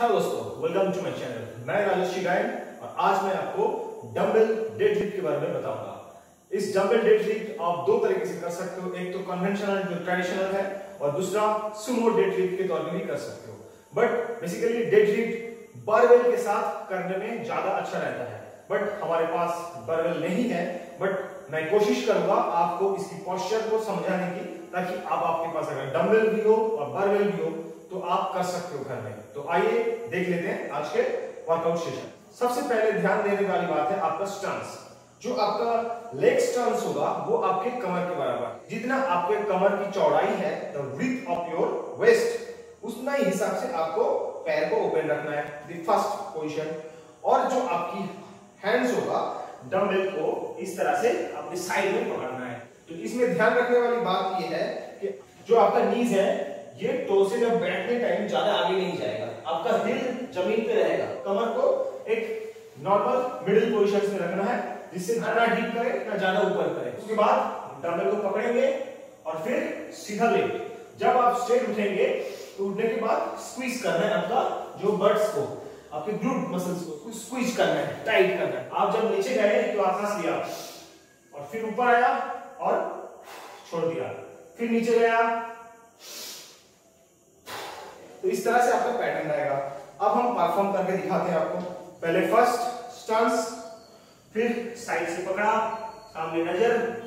Hello दोस्तों welcome to my channel मैं राजेश शिगायन और आज मैं आपको डंबल डेड लिफ्ट के बारे में बताऊँगा। इस डंबल डेड लिफ्ट आप दो तरीके से कर सकते हो। एक तो कन्वेंशनल जो ट्रेडिशनल है, और दूसरा सुमो डेड लिफ्ट के तौर पर भी कर सकते हो। But basically deadlift barbell के साथ करने में ज़्यादा अच्छा रहता है। बट हमारे पास बारवेल नहीं है। बट मैं कोशिश करूँगा आपको इसकी पॉस्चर को समझाने की, ताकि आप आपके पास अगर डंबल भी हो और बारवेल भी हो तो आप कर सकते हो घर में। तो आइए देख लेते हैं आज के वर्कआउट सेशन सबसे पहले ध्यान देने वाली बात है आपका स्टांस जो आपका लेग स्टांस होगा, वो आपके कमर के बराबर। जितना आपके कमर की चौड़ाई है the width of your waist उतना ही हिसाब से आपको पैर को ओपन रखना है द फ़र्स्ट पोजीशन और जो आपकी हैंड्स होगा डंबल को इस तरह से अपने साइड में पकड़ना है। तो इसमें ध्यान रखने वाली बात यह है कि जो आपका नीज है ये टो से जब बैठने टाइम ज़्यादा आगे नहीं जाएगा, आपका दिल ज़मीन पे रहेगा। कमर को एक नॉर्मल मिडिल पोजीशन में रखना है, जिससे ना डीप करे, ना ज़्यादा ऊपर करे। उसके बाद डंबल को पकड़ेंगे और फिर सीधा ले। जब आप स्ट्रेट उठेंगे तो उठने के बाद स्क्वीज करना है आपका जो बर्ड्स को, आपके ग्लूट मसल्स को स्क्वीज करना है टाइट करना है। आप जब नीचे गए तो सांस लिया, और फिर ऊपर आया और छोड़ दिया। फिर नीचे गया तो इस तरह से आपका पैटर्न रहेगा। अब हम परफॉर्म करके दिखाते हैं आपको। पहले फ़र्स्ट स्टंस फिर साइड से पकड़ा, सामने नज़र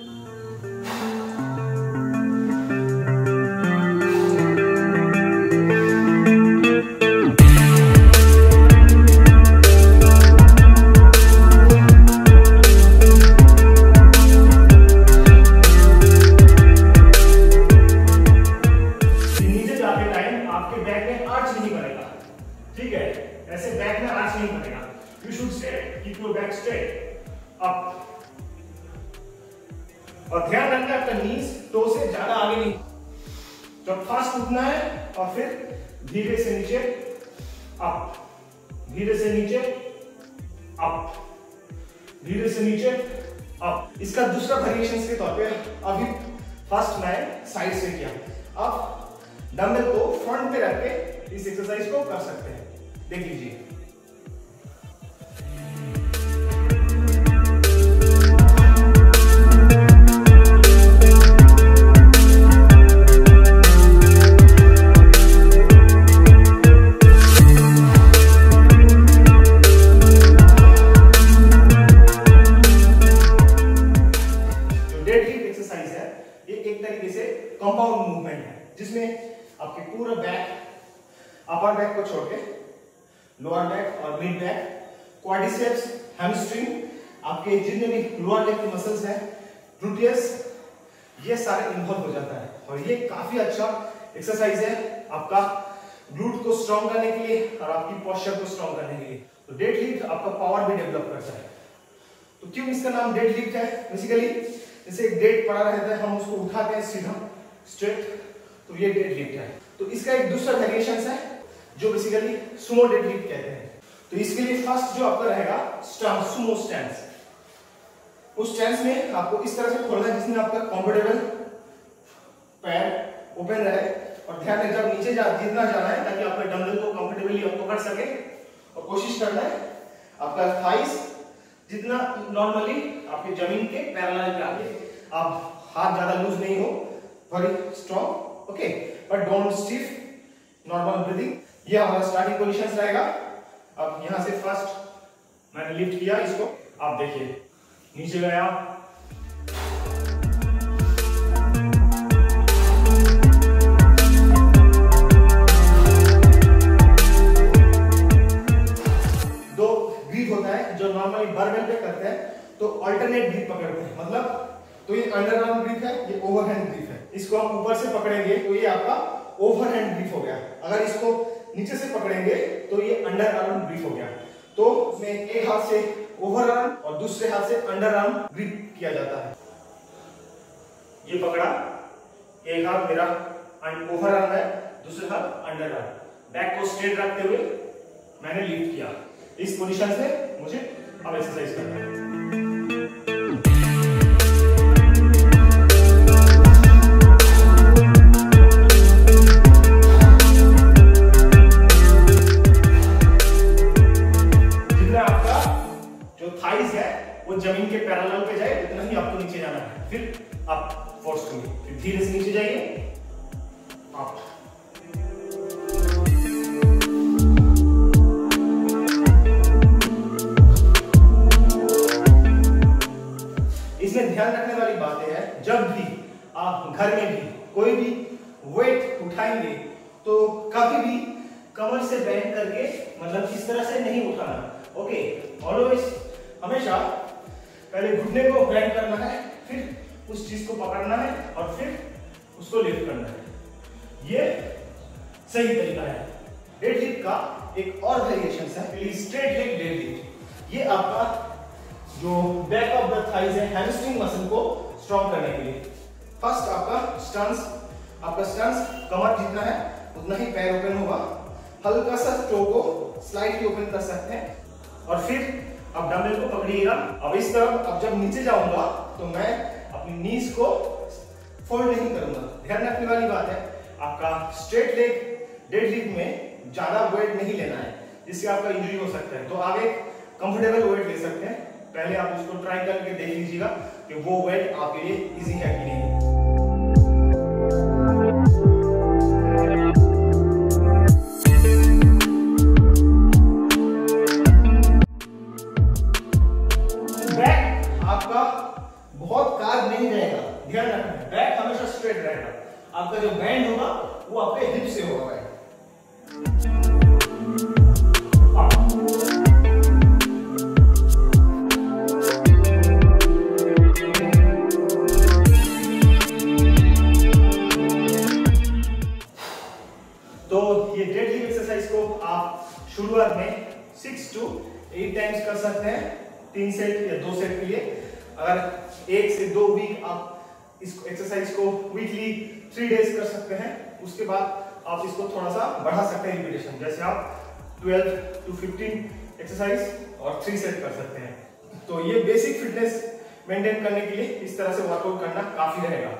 ठीक है, ऐसे बैक में आँच नहीं बनेगा। You should straight keep your back straight up और ध्यान रखना आपका नीज टो से ज़्यादा आगे नहीं। जब फास्ट उठना है, और फिर धीरे से नीचे अप धीरे से नीचे अप धीरे से नीचे अप इसका दूसरा वेरिएशन के तौर पे अभी फ़र्स्ट मैं साइड से किया। अब डंबल को फ्रंट पे रख के इस एक्सरसाइज को कर सकते हैं। देख लीजिए कंपाउंड मूवमेंट है जिसमें आपके पूरा बैक अपर बैक को छोड़ के लोअर बैक और मिड बैक क्वाड्रिसेप्स हैमस्ट्रिंग आपके जितने भी लोअर लेग के मसल्स हैं ग्लूटियस ये सारे इन्वॉल्व हो जाता है। और ये काफ़ी अच्छा एक्सरसाइज है आपका ग्लूट को स्ट्रॉन्ग करने के लिए और आपकी पॉस्चर को स्ट्रॉन्ग करने के लिए। तो डेड लिफ्ट आपका पावर भी डेवलप करता है। तो क्यों इसका नाम डेड लिफ्ट है? बेसिकली जैसे एक डेड पड़ा रहता है, हम उसको उठाते हैं सीधा स्ट्रेट तो ये डेड लिफ्ट है। तो इसका एक दूसरा वेरिएशन है जो बेसिकली सुमो डेड लिफ्ट कहते हैं। तो इसके लिए फ़र्स्ट जो आपका रहेगा स्टांस सुमो स्टैंस उस स्टैंस में आपको इस तरह से खोलना है जिसमें आपका कंफर्टेबल पैर ओपन रहे और ध्यान रखें जब नीचे जा जितना जाना है ताकि आपके डंबल को कंफर्टेबली आप पकड़ सके और कोशिश करना है आपका थाइस जितना नॉर्मली आपके ज़मीन के पैरेलल पे आगे। आप हाथ ज़्यादा लूज नहीं हो very strong okay but don't stiff normal breathing ये हमारा स्टार्टिंग पोजिशन रहेगा। अब यहाँ से फ़र्स्ट मैंने लिफ्ट किया, इसको आप देखिए। नीचे गया दो ब्रीथ होता है जो नॉर्मली बरबेल पे करते हैं तो अल्टरनेट ब्रीथ पकड़ते हैं। मतलब तो ये अंडरग्राउंड ब्रीथ है, ये ओवरहैंड ब्रीथ है। इसको हम ऊपर से पकड़ेंगे तो ये आपका ओवरहैंड ब्रीथ हो गया। अगर इसको नीचे से पकड़ेंगे तो ये अंडर आर्म ब्रीथ हो गया। तो उसमें एक हाथ से ओवर आर्म और दूसरे हाथ से अंडर आर्म ब्रीथ किया जाता है। ये पकड़ा, एक हाथ मेरा ओवर आर्म है, दूसरे हाथ अंडर आर्म बैक को स्ट्रेट रखते हुए मैंने लिफ्ट किया। इस पोजीशन से मुझे अब एक्सरसाइज करना है। कभी भी कमर से बैंड करके मतलब इस तरह से नहीं उठाना। ओके ऑलवेज हमेशा पहले घुटने को बैंड करना है, फिर उस चीज़ को पकड़ना है और फिर उसको लिफ्ट करना है। ये सही तरीका है। डेड लिफ्ट का एक और वेरिएशन है स्ट्रेट लेग डेड लिफ्ट ये आपका जो बैक ऑफ़ द थाइज है हैमस्ट्रिंग मसल को स्ट्रॉन्ग करने के लिए। फ़र्स्ट आपका स्टंस आपका स्टंस कमर जितना है उतना ही पैर ओपन होगा। हल्का सा टो को स्लाइटली ओपन कर सकते हैं। और फिर अब डंबल को पकड़िएगा। अब इस तरफ़, अब जब नीचे जाऊँगा तो मैं अपनी नीज को फोल्ड नहीं करूँगा। ध्यान रखने वाली बात है, आपका स्ट्रेट लेग डेड लिफ्ट में ज़्यादा वेट नहीं लेना है, जिससे आपका इंजरी हो सकता है। तो आप एक कंफर्टेबल वेट ले सकते हैं। पहले आप उसको ट्राई करके देख लीजिएगा कि वो वेट आपके लिए इजी है कि नहीं। शुरुआत में सिक्स टू एट टाइम्स कर सकते हैं, तीन सेट या दो सेट के लिए। अगर एक से दो वीक आप इस एक्सरसाइज को वीकली थ्री डेज़ कर सकते हैं, उसके बाद आप इसको थोड़ा सा बढ़ा सकते हैं रिपीटेशन जैसे आप 12 टू 15 एक्सरसाइज और थ्री सेट कर सकते हैं। तो ये बेसिक फिटनेस मेंटेन करने के लिए इस तरह से वर्कआउट करना काफ़ी रहेगा।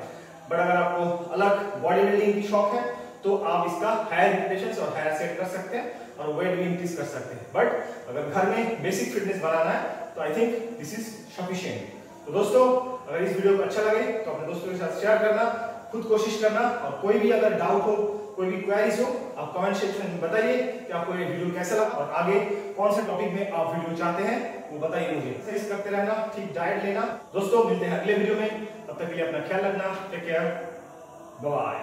बट अगर आपको अलग बॉडी बिल्डिंग की शौक है तो आप इसका हायर रिपीटेशन और हायर सेट कर सकते हैं और वेट भी इंक्रीज कर सकते हैं। बट अगर घर में बेसिक फिटनेस बनाना है तो I think this is sufficient तो दोस्तों, अगर इस वीडियो को अच्छा लगे तो अपने दोस्तों के साथ शेयर करना, खुद कोशिश करना, और कोई भी अगर डाउट हो, कोई भी क्वेरीज हो, आप कमेंट सेक्शन में बताइए कि आपको ये वीडियो कैसा लगा और आगे कौन से टॉपिक में आप वीडियो चाहते हैं, वो बताइए मुझे। एक्सरसाइज करते रहना, ठीक डाइट लेना। दोस्तों, मिलते हैं अगले वीडियो में। तब तक के लिए अपना ख्याल रखना। Take care bye